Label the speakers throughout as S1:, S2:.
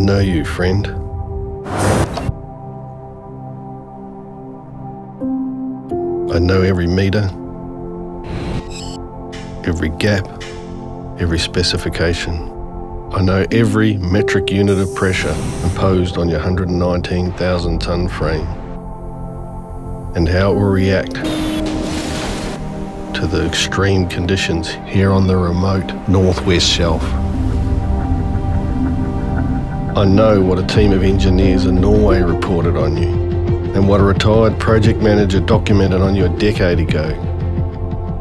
S1: know you, friend. I know every meter, every gap, every specification. I know every metric unit of pressure imposed on your 119,000 tonne frame and how it will react to the extreme conditions here on the remote northwest shelf. I know what a team of engineers in Norway reported on you and what a retired project manager documented on you a decade ago.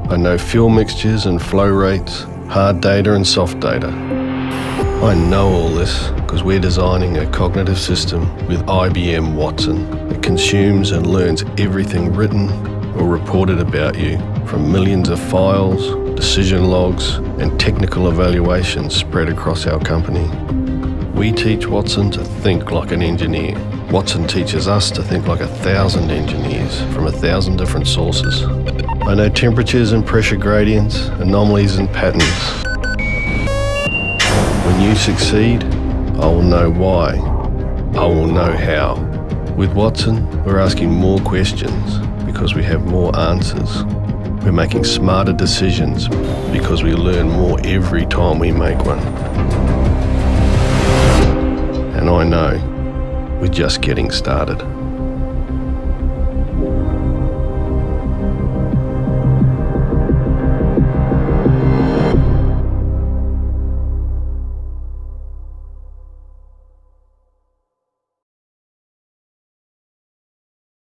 S1: I know fuel mixtures and flow rates, hard data and soft data. I know all this because we're designing a cognitive system with IBM Watson that consumes and learns everything written or reported about you from millions of files, decision logs, and technical evaluations spread across our company. We teach Watson to think like an engineer. Watson teaches us to think like a thousand engineers from a thousand different sources. I know temperatures and pressure gradients, anomalies and patterns. When you succeed, I will know why. I will know how. With Watson, we're asking more questions because we have more answers. We're making smarter decisions because we learn more every time we make one. We're just getting started.